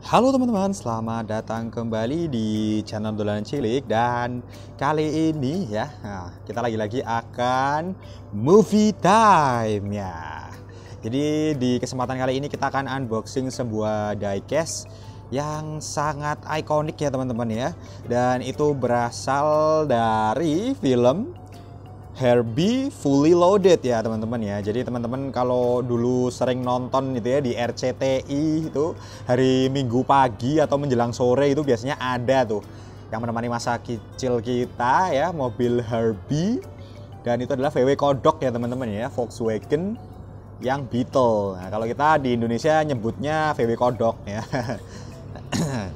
Halo teman-teman, selamat datang kembali di channel Dolanan Cilik dan kali ini ya nah, kita lagi-lagi akan movie time ya. Jadi di kesempatan kali ini kita akan unboxing sebuah diecast yang sangat ikonik ya teman-teman ya dan itu berasal dari film Herbie Fully Loaded ya teman-teman ya. Jadi teman-teman kalau dulu sering nonton itu ya di RCTI itu hari Minggu pagi atau menjelang sore itu biasanya ada tuh yang menemani masa kecil kita ya mobil Herbie dan itu adalah VW Kodok ya teman-teman ya Volkswagen yang Beetle. Nah, kalau kita di Indonesia nyebutnya VW Kodok ya.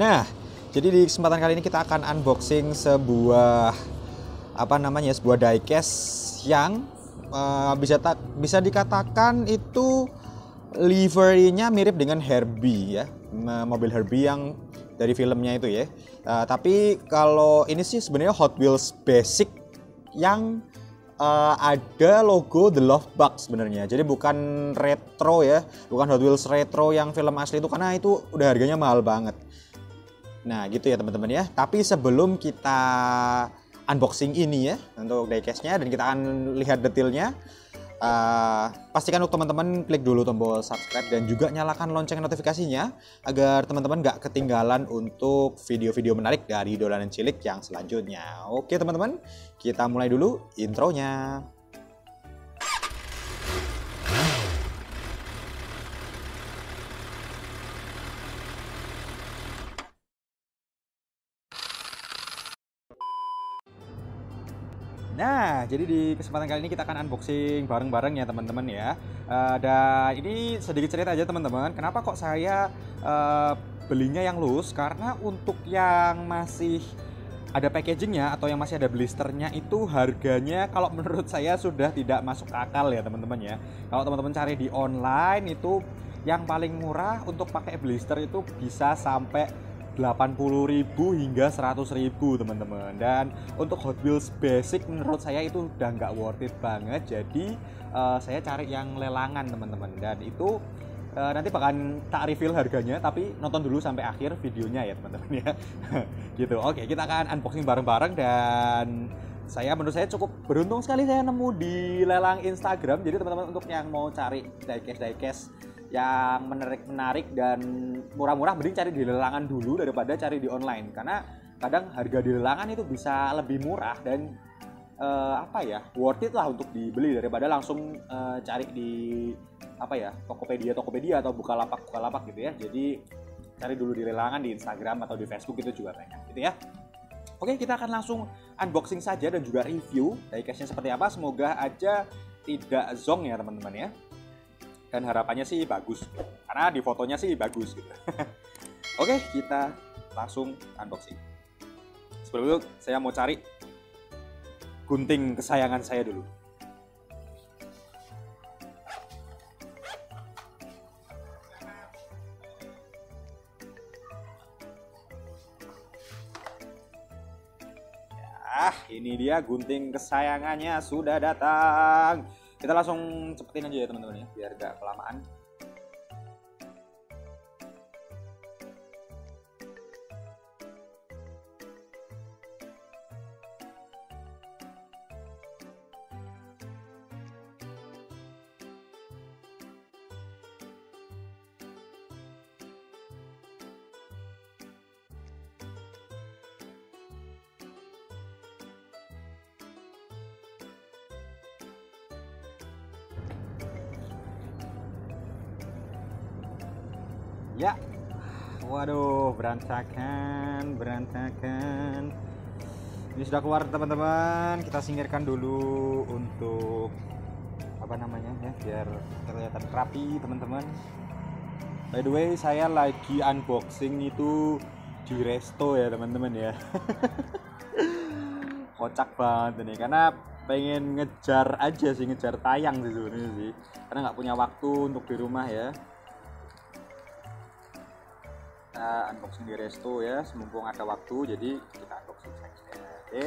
nah, jadi di kesempatan kali ini kita akan unboxing sebuah apa namanya sebuah diecast yang uh, bisa tak bisa dikatakan itu liverynya mirip dengan Herbie ya. Mobil Herbie yang dari filmnya itu ya. Uh, tapi kalau ini sih sebenarnya Hot Wheels basic yang uh, ada logo The Love Bug sebenarnya. Jadi bukan retro ya bukan Hot Wheels retro yang film asli itu karena itu udah harganya mahal banget. Nah gitu ya teman-teman ya. Tapi sebelum kita unboxing ini ya untuk diecastnya dan kita akan lihat detailnya. Uh, pastikan untuk teman-teman klik dulu tombol subscribe dan juga nyalakan lonceng notifikasinya agar teman-teman nggak ketinggalan untuk video-video menarik dari Dolanan Cilik yang selanjutnya. Oke teman-teman, kita mulai dulu intronya. Nah, jadi di kesempatan kali ini kita akan unboxing bareng-bareng ya teman-teman ya. Uh, dan ini sedikit cerita aja teman-teman. Kenapa kok saya uh, belinya yang loose? Karena untuk yang masih ada packagingnya atau yang masih ada blisternya itu harganya kalau menurut saya sudah tidak masuk akal ya teman-teman ya. Kalau teman-teman cari di online itu yang paling murah untuk pakai blister itu bisa sampai 80.000 hingga 100.000 teman-teman. Dan untuk Hot Wheels basic menurut saya itu udah nggak worth it banget. Jadi uh, saya cari yang lelangan teman-teman. Dan itu uh, nanti bakalan tak reveal harganya tapi nonton dulu sampai akhir videonya ya teman-teman ya. Gitu. Oke kita akan unboxing bareng-bareng dan saya menurut saya cukup beruntung sekali saya nemu di lelang Instagram. Jadi teman-teman untuk yang mau cari diecast diecast yang menarik-menarik dan murah-murah mending cari di lelangan dulu daripada cari di online. Karena kadang harga di lelangan itu bisa lebih murah dan uh, apa ya worth it lah untuk dibeli daripada langsung uh, cari di apa ya Tokopedia Tokopedia atau Bukalapak Bukalapak gitu ya. Jadi cari dulu di lelangan di Instagram atau di Facebook itu juga banyak gitu ya. Oke kita akan langsung unboxing saja dan juga review diecastnya seperti apa. Semoga aja tidak zong ya teman-teman ya dan harapannya sih bagus. Karena di fotonya sih bagus gitu. Oke kita langsung unboxing. Sebelum itu saya mau cari gunting kesayangan saya dulu. Ah, ini dia gunting kesayangannya sudah datang kita langsung cepetin aja ya teman-teman ya biar gak kelamaan Ya. Waduh, berantakan, berantakan. Ini sudah keluar teman-teman. Kita singkirkan dulu untuk apa namanya ya, biar kelihatan rapi teman-teman. By the way, saya lagi unboxing itu di resto ya teman-teman ya. Kocak banget ini karena pengen ngejar aja sih ngejar tayang sih sebenarnya sih karena nggak punya waktu untuk di rumah ya kita unboxing di resto ya semumpung ada waktu jadi kita unboxing saja oke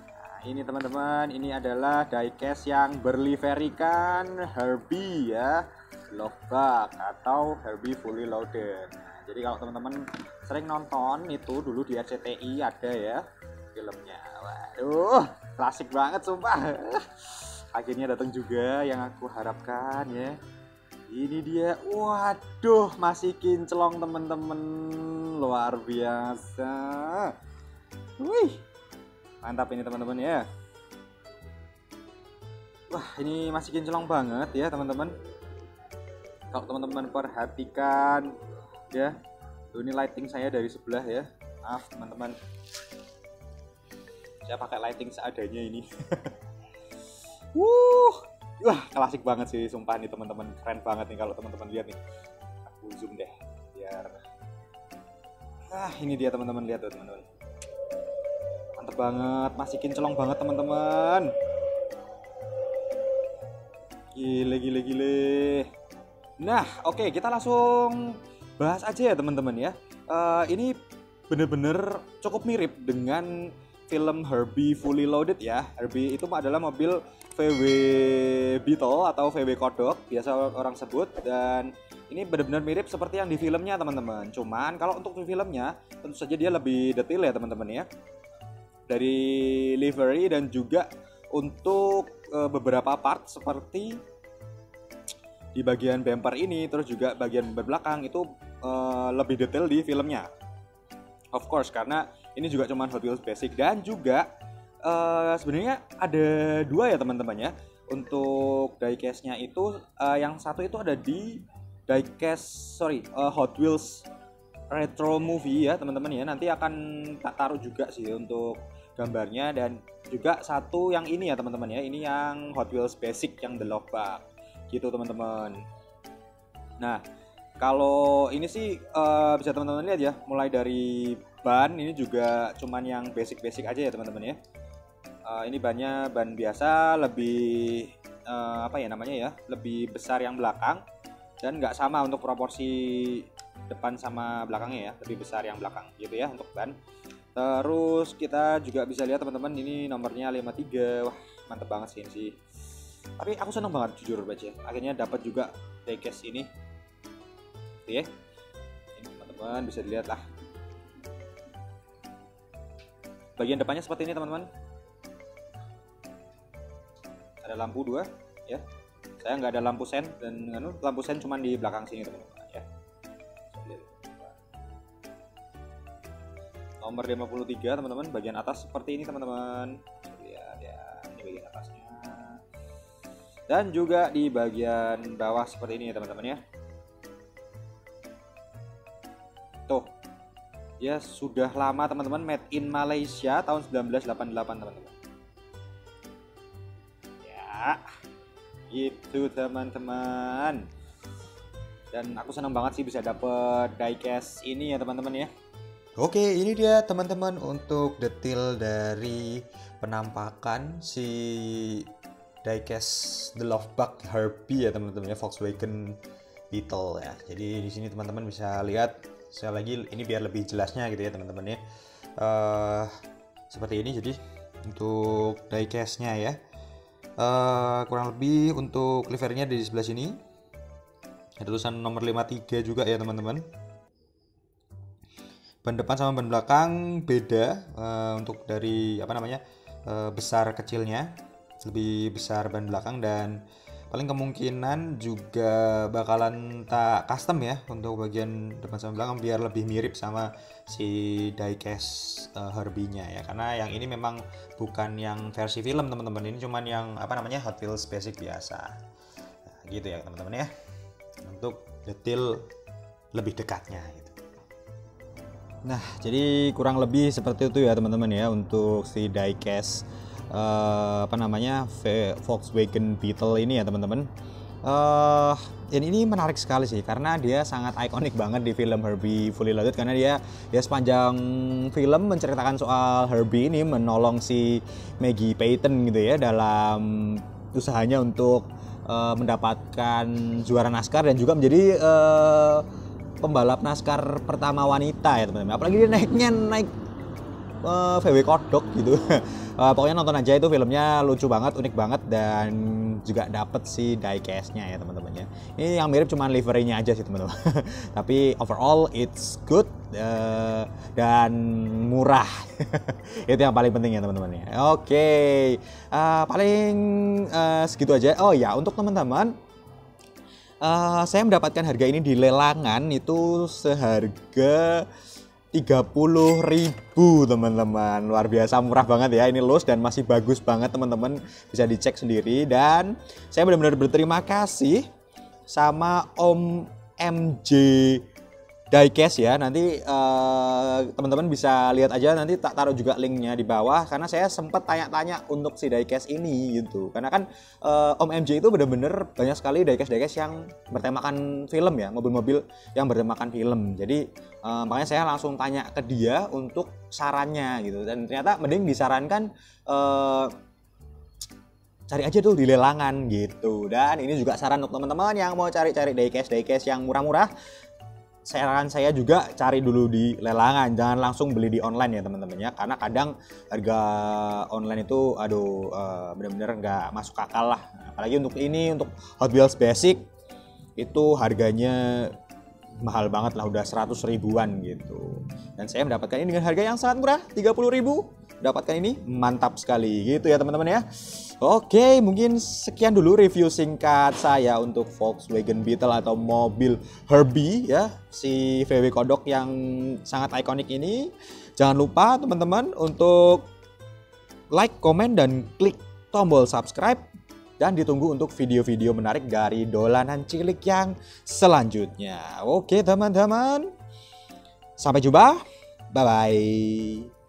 nah ini teman-teman ini adalah diecast yang berliverikan Herbie ya Love Bug atau Herbie Fully Loaded. Nah, jadi kalau teman-teman sering nonton itu dulu di RCTI ada ya filmnya. Waduh, klasik banget sumpah. Akhirnya datang juga yang aku harapkan ya. Ini dia, waduh, masih kinclong teman-teman, luar biasa. Wih, mantap ini teman-teman ya. Wah, ini masih kinclong banget ya teman-teman. Kalau teman-teman perhatikan ya, ini lighting saya dari sebelah ya. Maaf teman-teman. Saya pakai lighting seadanya ini. Wuh, wah klasik banget sih sumpah nih teman-teman. Keren banget nih kalau teman-teman lihat nih. Aku zoom deh biar Ah, ini dia teman-teman lihat tuh teman-teman. Mantep banget, masih kinclong banget teman-teman. Gile, gile, gile. Nah, oke, okay, kita langsung bahas aja ya teman-teman ya. Uh, ini bener-bener cukup mirip dengan film Herbie Fully Loaded ya. Herbie itu adalah mobil VW Beetle atau VW Kodok, biasa orang sebut dan ini benar-benar mirip seperti yang di filmnya teman-teman. Cuman kalau untuk filmnya tentu saja dia lebih detail ya teman-teman ya. Dari livery dan juga untuk uh, beberapa part seperti di bagian bumper ini terus juga bagian belakang itu uh, lebih detail di filmnya of course karena ini juga cuma Hot Wheels basic. Dan juga uh, sebenarnya ada dua ya teman-teman ya untuk diecast-nya itu uh, yang satu itu ada di diecast sorry uh, Hot Wheels retro movie ya teman-teman ya. Nanti akan tak taruh juga sih untuk gambarnya. Dan juga satu yang ini ya teman-teman ya. Ini yang Hot Wheels basic yang the love bug. Gitu teman-teman. Nah kalau ini sih uh, bisa teman-teman lihat ya. Mulai dari ban ini juga cuman yang basic-basic aja ya teman-teman ya. Uh, ini bannya ban biasa lebih uh, apa ya namanya ya lebih besar yang belakang dan nggak sama untuk proporsi depan sama belakangnya ya lebih besar yang belakang gitu ya untuk ban. Terus kita juga bisa lihat teman-teman ini nomornya 53 wah mantep banget sih ini sih. Tapi aku seneng banget jujur baca akhirnya dapat juga diecast ini. Oke ini teman-teman bisa dilihat lah bagian depannya seperti ini teman-teman. Ada lampu dua ya. Saya nggak ada lampu sen dan anu, lampu sen cuma di belakang sini teman-teman ya. Nomor 53 teman-teman bagian atas seperti ini teman-teman. Lihat ya ini bagian atasnya. Dan juga di bagian bawah seperti ini ya teman-teman ya ya sudah lama teman-teman. Made in Malaysia tahun 1988 teman-teman. Ya itu teman-teman. Dan aku senang banget sih bisa dapet diecast ini ya teman-teman ya. Oke, ini dia teman-teman untuk detail dari penampakan si diecast The Love Bug Herbie ya teman-teman ya Volkswagen Beetle ya. Jadi di sini teman-teman bisa lihat saya lagi ini biar lebih jelasnya gitu ya teman-teman ya. Uh, seperti ini jadi untuk diecastnya ya. Uh, kurang lebih untuk livernya di sebelah sini. Ada tulisan nomor 53 juga ya teman-teman. Ban depan sama ban belakang beda uh, untuk dari apa namanya uh, besar kecilnya lebih besar ban belakang dan paling kemungkinan juga bakalan tak custom ya untuk bagian depan sama belakang biar lebih mirip sama si diecast uh, Herbie-nya ya. Karena yang ini memang bukan yang versi film teman-teman. Ini cuman yang apa namanya Hot Wheels basic biasa. Nah, gitu ya teman-teman ya. Untuk detail lebih dekatnya gitu. Nah jadi kurang lebih seperti itu ya teman-teman ya untuk si diecast uh, apa namanya Volkswagen Beetle ini ya teman-teman. Uh, dan ini menarik sekali sih karena dia sangat ikonik banget di film Herbie Fully Loaded karena dia dia sepanjang film menceritakan soal Herbie ini menolong si Maggie Payton gitu ya dalam usahanya untuk uh, mendapatkan juara NASCAR dan juga menjadi uh, pembalap NASCAR pertama wanita ya teman-teman. Apalagi dia naiknya naik uh, VW Kodok gitu. Uh, pokoknya nonton aja itu filmnya lucu banget unik banget dan juga dapet si diecast-nya ya teman-teman ya. Ini yang mirip cuma liverynya aja sih teman-teman. Tapi overall it's good uh, dan murah. Itu yang paling penting ya teman-teman ya. Oke okay. uh, paling uh, segitu aja. Oh ya untuk teman-teman uh, saya mendapatkan harga ini di lelangan itu seharga 30 ribu teman-teman. Luar biasa murah banget ya. Ini los dan masih bagus banget teman-teman. Bisa dicek sendiri. Dan saya benar-benar berterima kasih sama Om MJ diecast ya. Nanti uh, teman-teman bisa lihat aja. Nanti tak taruh juga linknya di bawah. Karena saya sempat tanya-tanya untuk si diecast ini gitu. Karena kan uh, Om MJ itu bener-bener banyak sekali diecast-diecast yang bertemakan film ya. Mobil-mobil yang bertemakan film. Jadi uh, makanya saya langsung tanya ke dia untuk sarannya gitu. Dan ternyata mending disarankan uh, cari aja tuh di lelangan gitu. Dan ini juga saran untuk teman-teman yang mau cari-cari diecast diecast yang murah-murah saran saya juga cari dulu di lelangan. Jangan langsung beli di online ya teman-teman ya karena kadang harga online itu aduh uh, bener-bener nggak masuk akal lah. Apalagi untuk ini untuk Hot Wheels Basic itu harganya mahal banget lah udah 100 ribuan gitu. Dan saya mendapatkan ini dengan harga yang sangat murah 30 ribu dapatkan ini? Mantap sekali. Gitu ya teman-teman ya. Oke mungkin sekian dulu review singkat saya untuk Volkswagen Beetle atau mobil Herbie ya si VW Kodok yang sangat ikonik ini. Jangan lupa teman-teman untuk like, komen, dan klik tombol subscribe. Dan ditunggu untuk video-video menarik dari dolanan cilik yang selanjutnya. Oke teman-teman, sampai jumpa, bye-bye.